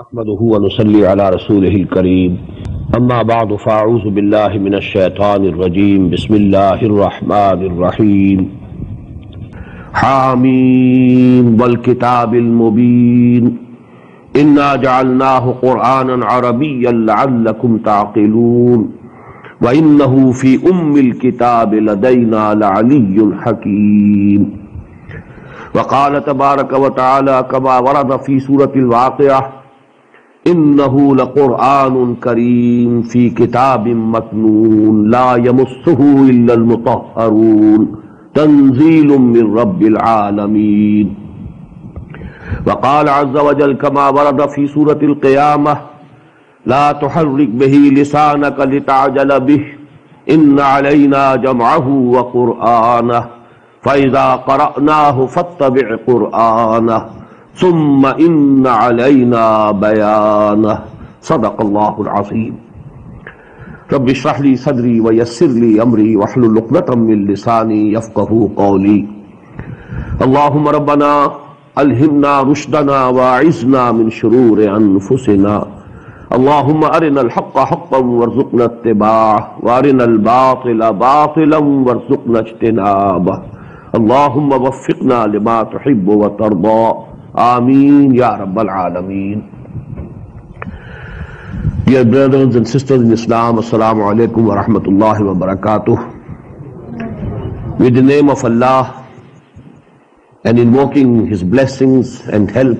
نحمده ونصلي على رسوله الكريم. أما بعد، فأعوذ بالله من الشيطان الرجيم. بسم الله الرحمن الرحيم. حاميم، والكتاب المبين. إنا جعلناه قرآنا عربيا لعلكم تعقلون. وإنه في أم الكتاب لدينا لعلي حكيم. وقال تبارك وتعالى كما ورد في سورة الواقعة إنه لقرآن كريم في كتاب مكنون لا يمسه إلا المطهرون تنزيل من رب العالمين وقال عز وجل كما ورد في سورة القيامة لا تحرك به لسانك لتعجل به إن علينا جمعه وقرآنه فإذا قرأناه فاتبع قرآنه ثم إن علينا بيانه. صدق الله العظيم. رب اشرح لي صدري ويسر لي أمري واحلل عقدة من لساني يفقه قولي. اللهم ربنا ألهمنا رشدنا واعذنا من شرور أنفسنا. اللهم أرنا الحق حقا وارزقنا اتباعه، وأرنا الباطل باطلا وارزقنا اجتنابه. اللهم وفقنا لما تحب وترضى. آمين يا رب العالمين Dear brothers and sisters in Islam, Assalamu alaikum wa rahmatullahi wa barakatuh. With the name of Allah and invoking His blessings and help,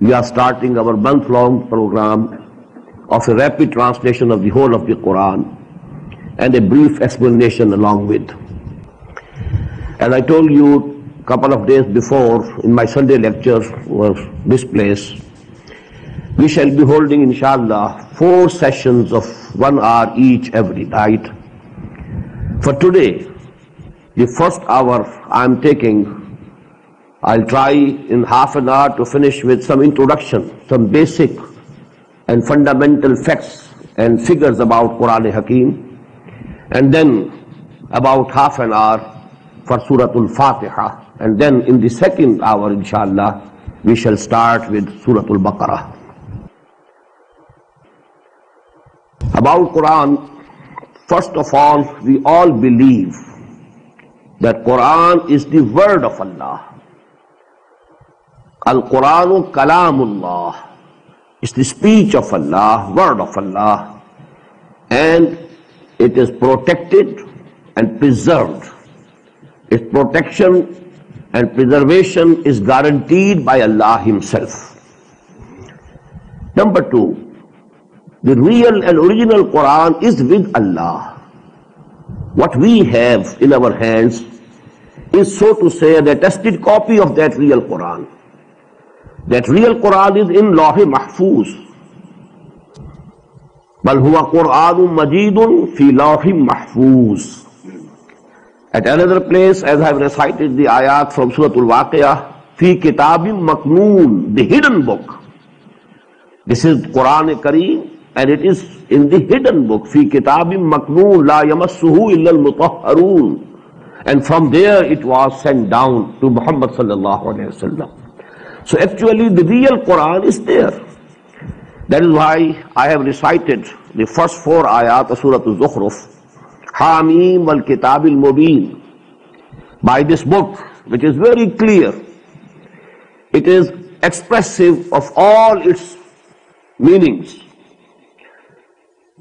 we are starting our month-long program of a rapid translation of the whole of the Quran and a brief explanation along with. As I told you couple of days before in my Sunday lecture was this place, we shall be holding inshallah four sessions of one hour each every night. For today, the first hour I am taking, I'll try in half an hour to finish with some introduction, some basic and fundamental facts and figures about Quran Hakim, and then about half an hour for Surah Al-Fatiha, and then in the second hour, inshallah, we shall start with Surah Al-Baqarah. About Quran, first of all, we all believe that Quran is the word of Allah. Al-Quranu Kalamullah. It's the speech of Allah, word of Allah. And it is protected and preserved. Its protection and preservation is guaranteed by Allah Himself. Number two, the real and original Quran is with Allah. What we have in our hands is so to say the tested copy of that real Quran. That real Quran is in Lahi Mahfuz. بل هو قرآن مجيد في لوح محفوظ At another place, as I have recited the ayat from Surah Al-Waqiyah, fi kitabim maknoon, the hidden book. This is Quran Kareem, and it is in the hidden book, fi kitabim maknoon, la yamassuhu illa al-mutahharun. And from there it was sent down to Muhammad sallallahu alayhi wa sallam. So actually the real Quran is there. That is why I have recited the first four ayat of Surah Al-Zukhruf, Hamim wal Kitab al-Mubin. By this book, which is very clear, it is expressive of all its meanings.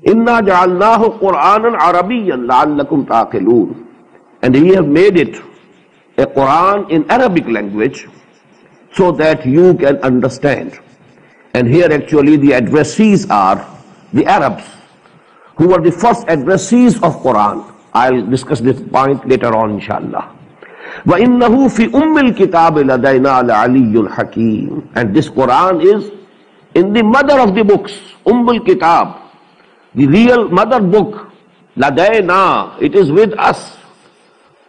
Inna ja'alnahu Qur'anan Arabiyyan la'allakum taqilun. And we have made it a Quran in Arabic language so that you can understand. And here actually the addressees are the Arabs who were the first addressees of Quran. I'll discuss this point later on inshallah. وَإِنَّهُ فِي أُمِّ الْكِتَابِ لَدَيْنَا لَعَلِيٌّ حَكِيمٌ And this Quran is in the mother of the books, Umm al-Kitab, the real mother book, لَدَيْنَا, it is with us.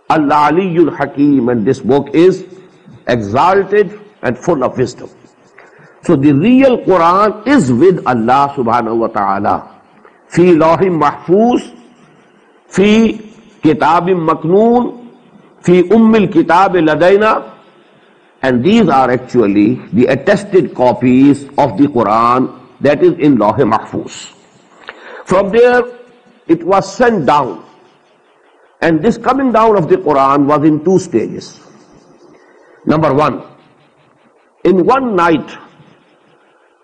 Al-Aliyyul Hakim, and this book is exalted and full of wisdom. So the real Quran is with Allah subhanahu wa ta'ala. فی لوح محفوظ، فی کتاب مکنون، فی ام الکتاب لدینا۔ اینڈ دیز آر ایکچولی دی اٹیسٹڈ کاپیز آف دی قرآن دیٹ از ان لوح محفوظ فرام دیئر اٹ واز سینڈ ڈاؤن اینڈ دس کمنگ ڈاؤن آف دی قرآن واز ان ٹو اسٹیجز نمبر ون ان ون نائٹ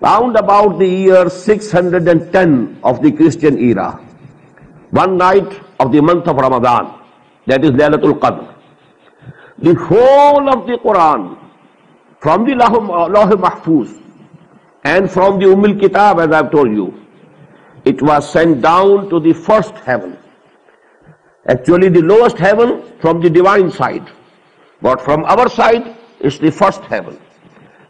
round about the year 610 of the Christian era, one night of the month of Ramadan, that is Laylatul Qadr, the whole of the Quran, from the Lawh Mahfuz and from the Ummul Kitab, as I've told you, it was sent down to the first heaven. Actually, the lowest heaven from the divine side. But from our side, it's the first heaven.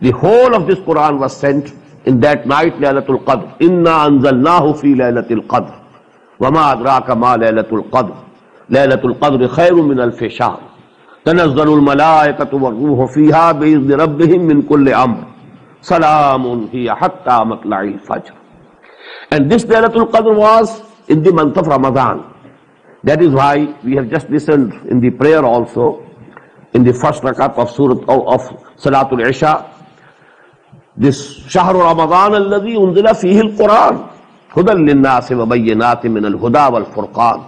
The whole of this Quran was sent ان دیٹ نائٹ لیلت القدر انا انزلناہ فی لیلت القدر وما ادراک ما لیلت القدر لیلت القدر خیر من الف شہر تنزل الملائکت والروح فیہا بیزن ربهم من کل عمر سلام ہی حتی مطلع فجر and this لیلت القدر was in the month of Ramadan. That is why we have just listened in the prayer also in the first rakat of, surat, of, of Salatul Isha This Shahr Ramadan alladhi unzila fihi al-Quran. هدى للناس وبينات من الهدى والفرقان.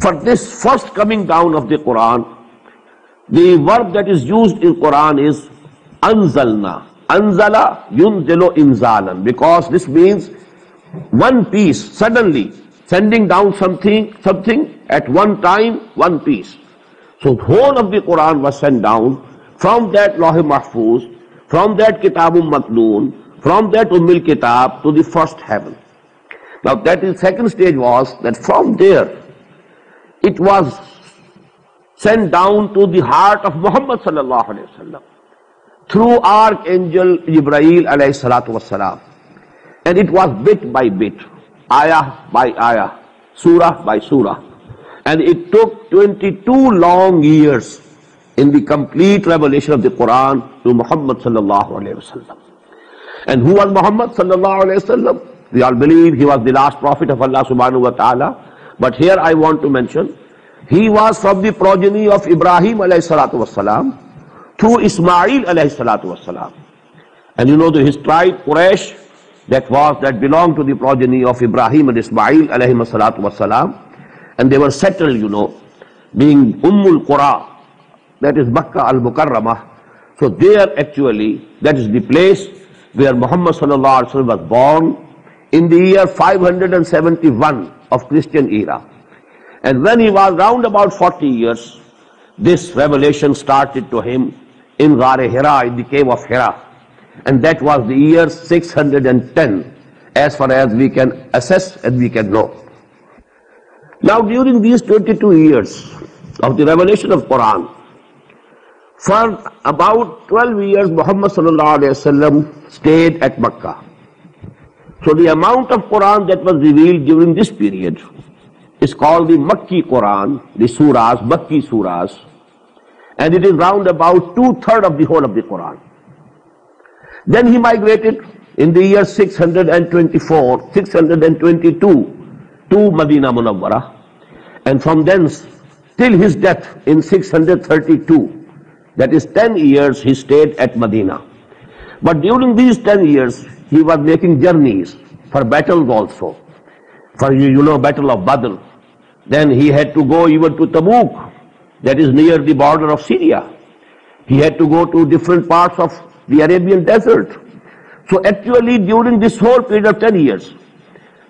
For this first coming down of the Quran, the verb that is used in Quran is anzalna. Anzala yunzilu inzalan because this means one piece suddenly sending down something something at one time one piece so the whole of the quran was sent down from that law mahfuz from that kitabum maknoon from that ummil kitab to the first heaven now that is second stage was that from there it was sent down to the heart of muhammad sallallahu alaihi wasallam through archangel jibril alayhi salatu wasalam and it was bit by bit, ayah by ayah, surah by surah. And it took 22 long years in the complete revelation of the Quran to Muhammad sallallahu alayhi wasallam. And who was Muhammad sallallahu alayhi wasallam? We all believe he was the last prophet of Allah subhanahu wa ta'ala. But here I want to mention, he was from the progeny of Ibrahim alayhi salatu wasalam through Ismail alayhi salatu wasalam. And you know the his tribe, Quraysh, that was that belonged to the progeny of Ibrahim and Ismail alayhi salatu wasalam and they were settled you know being Ummul Qura that is Makkah al-Mukarramah. So there actually that is the place where Muhammad sallallahu alaihi wasallam was born in the year 571 of Christian era. And when he was round about 40 years this revelation started to him in Ghar Hira in the cave of Hira. And that was the year 610 as far as we can assess and we can know. Now during these 22 years of the revelation of Quran, for about 12 years Muhammad stayed at Makkah. So the amount of Quran that was revealed during this period is called the Makki Quran, the surahs, Makki surahs, and it is round about two-thirds of the whole of the Quran. Then he migrated in the year 624, 622 to Medina Munawwara. And from thence till his death in 632, that is 10 years he stayed at Medina. But during these 10 years, he was making journeys for battles also. For you know, battle of Badr. Then he had to go even to Tabuk, that is near the border of Syria. He had to go to different parts of the Arabian desert. So actually during this whole period of 10 years,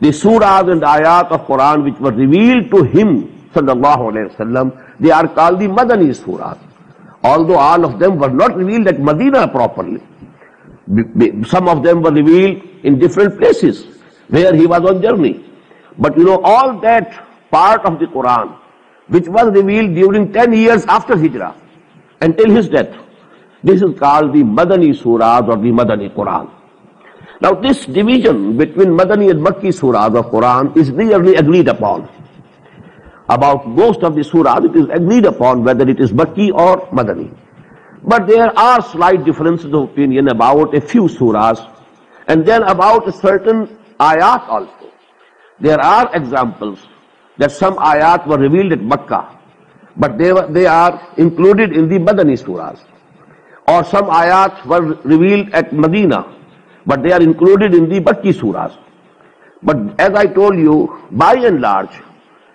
the surahs and ayat of Quran which were revealed to him, sallallahu alayhi wasallam, they are called the Madani surahs. Although all of them were not revealed at Medina properly. Some of them were revealed in different places where he was on journey. But you know, all that part of the Quran which was revealed during 10 years after Hijrah until his death, this is called the Madani Surahs or the Madani Quran. Now this division between Madani and Makki Surahs of Quran is nearly agreed upon. About most of the surahs it is agreed upon whether it is Makki or Madani. But there are slight differences of opinion about a few surahs and then about a certain ayat also. There are examples that some ayat were revealed at Makkah, but they, were, they are included in the Madani surahs. or some ayat were revealed at Medina, but they are included in the Makki surahs. But as I told you, by and large,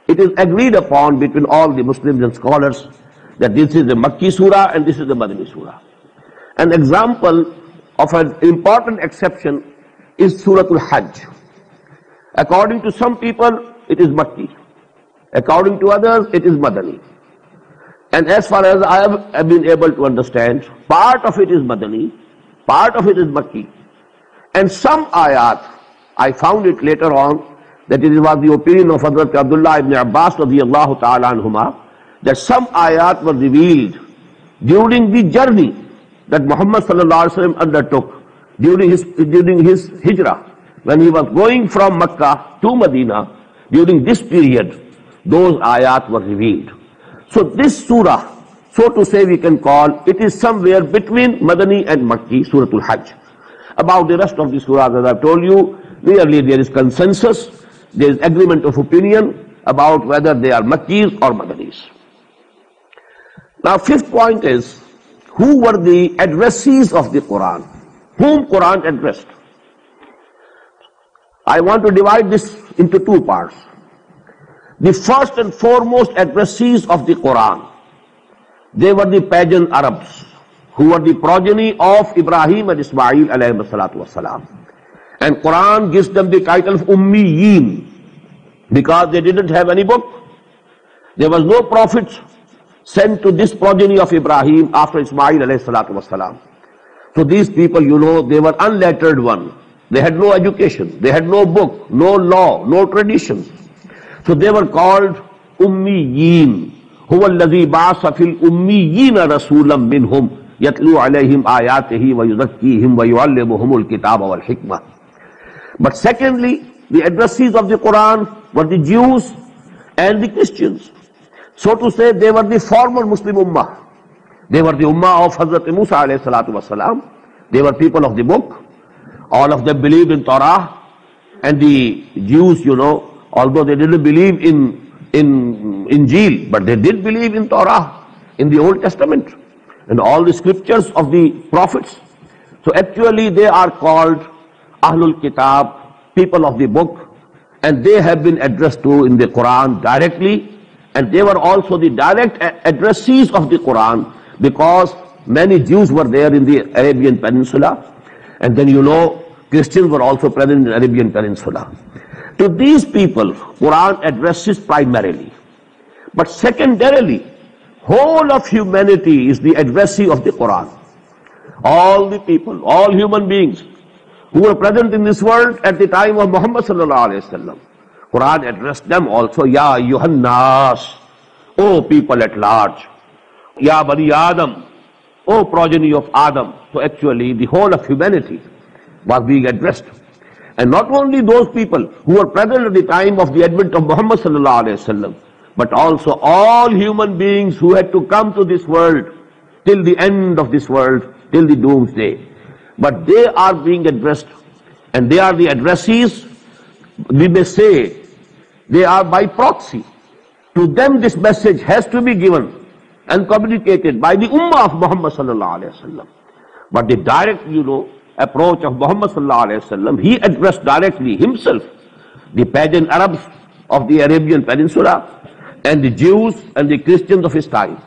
it is agreed upon between all the Muslims and scholars that this is the Makki surah and this is the Madani surah. An example of an important exception is Surah Al-Hajj. According to some people, it is Makki. According to others, it is Madani. And as far as I have been able to understand, part of it is Madani, part of it is Makki. And some ayat, I found it later on, that it was the opinion of Hazrat Abdullah ibn Abbas radiallahu ta'ala anhuma, that some ayat were revealed during the journey that Muhammad sallallahu alaihi wasallam undertook during his, during his hijrah. When he was going from Makkah to Medina, during this period, those ayat were revealed. So this surah, so to say we can call, it is somewhere between Madani and Makki, Surah Al-Hajj. About the rest of the surahs, as I've told you, clearly there is consensus, there is agreement of opinion about whether they are Makkis or Madanis. Now fifth point is, who were the addressees of the Quran? Whom Quran addressed? I want to divide this into two parts. The first and foremost addressees of the Quran, they were the pagan Arabs, who were the progeny of Ibrahim and Ismail alayhi salatu wasalam. And Quran gives them the title of Ummiyin, because they didn't have any book. There was no prophets sent to this progeny of Ibrahim after Ismail alayhi salatu wasalam. So these people, you know, they were unlettered one. They had no education. They had no book, no law, no tradition. So they were called Ummiyin. هو الذي بعث في الأميين رسولا منهم يتلو عليهم آياته ويزكيهم ويعلمهم الكتاب والحكمة. But secondly, the addressees of the Quran were the Jews and the Christians. So to say, they were the former Muslim Ummah. They were the Ummah of Hazrat Musa alayhi salatu wasalam. They were people of the book. All of them believed in Torah. And the Jews, you know, although they didn't believe in, in in Injil, but they did believe in Torah, in the Old Testament, and all the scriptures of the prophets. So actually they are called Ahlul Kitab, people of the book, and they have been addressed to in the Quran directly, and they were also the direct addressees of the Quran because many Jews were there in the Arabian Peninsula, and then you know Christians were also present in the Arabian Peninsula. To these people, Quran addresses primarily. But secondarily, whole of humanity is the addressee of the Quran. All the people, all human beings who were present in this world at the time of Muhammad sallallahu alaihi wasallam. Quran addressed them also, Ya Yuhannas, O people at large, Ya Bani Adam, O progeny of Adam. So actually the whole of humanity was being addressed. And not only those people who were present at the time of the advent of Muhammad sallallahu alaihi wasallam, but also all human beings who had to come to this world till the end of this world, till the doomsday. But they are being addressed, and they are the addressees, we may say, they are by proxy. To them this message has to be given and communicated by the Ummah of Muhammad sallallahu alaihi wasallam. But the direct, you know, approach of Muhammad sallallahu alaihi wasallam, he addressed directly himself the pagan Arabs of the Arabian Peninsula and the Jews and the Christians of his time.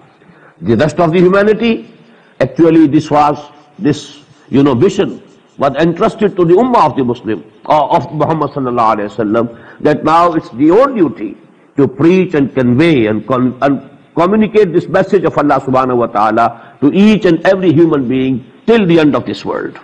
The rest of the humanity, actually this was, this, you know, vision was entrusted to the Ummah of the Muslim, uh, of Muhammad sallallahu alaihi wasallam, that now it's your duty to preach and convey and, con and communicate this message of Allah subhanahu wa ta'ala to each and every human being till the end of this world.